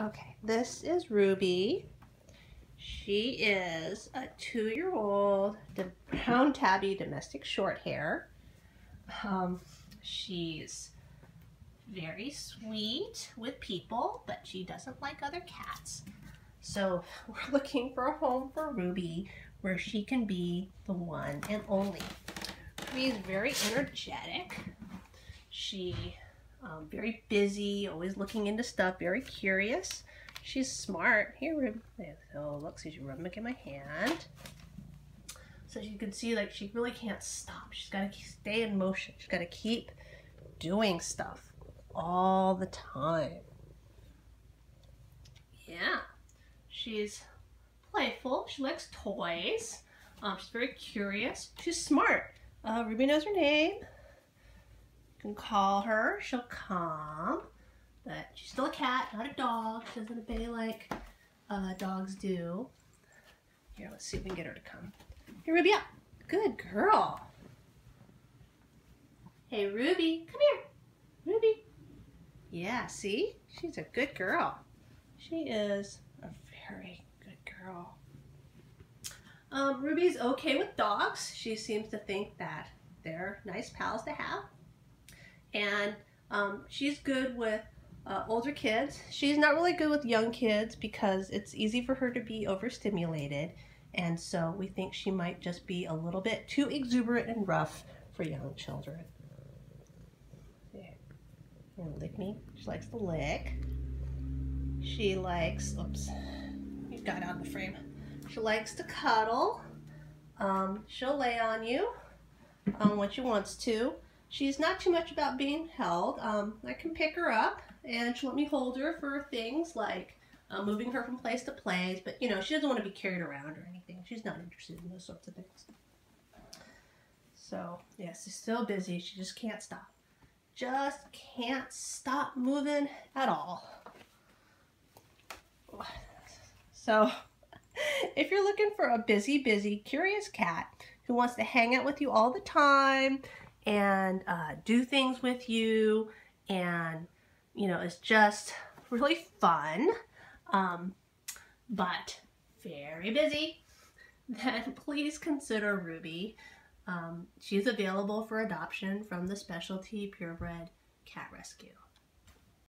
Okay, this is Ruby. She is a two-year-old brown tabby domestic short hair. Um, she's very sweet with people, but she doesn't like other cats. So we're looking for a home for Ruby where she can be the one and only. Ruby is very energetic. She um, very busy, always looking into stuff, very curious. She's smart. Here, Rib. So look, see, she's rubbing in my hand. So you can see, like, she really can't stop. She's got to stay in motion. She's got to keep doing stuff all the time. Yeah. She's playful. She likes toys. Um, she's very curious. She's smart. Uh, Ruby knows her name can call her. She'll come. But she's still a cat, not a dog. She doesn't obey like uh, dogs do. Here, let's see if we can get her to come. Here, Ruby, up. Good girl. Hey, Ruby, come here. Ruby. Yeah, see? She's a good girl. She is a very good girl. Um, Ruby's okay with dogs. She seems to think that they're nice pals to have and um, she's good with uh, older kids. She's not really good with young kids because it's easy for her to be overstimulated. And so we think she might just be a little bit too exuberant and rough for young children. Here, lick me. She likes to lick. She likes, oops, you got out of the frame. She likes to cuddle. Um, she'll lay on you um, when she wants to. She's not too much about being held. Um, I can pick her up and she'll let me hold her for things like uh, moving her from place to place. But, you know, she doesn't want to be carried around or anything. She's not interested in those sorts of things. So, yes, she's still busy. She just can't stop. Just can't stop moving at all. So, if you're looking for a busy, busy, curious cat who wants to hang out with you all the time, and uh, do things with you. And you know it's just really fun. Um, but very busy. Then please consider Ruby. Um, she's available for adoption from the specialty purebred cat rescue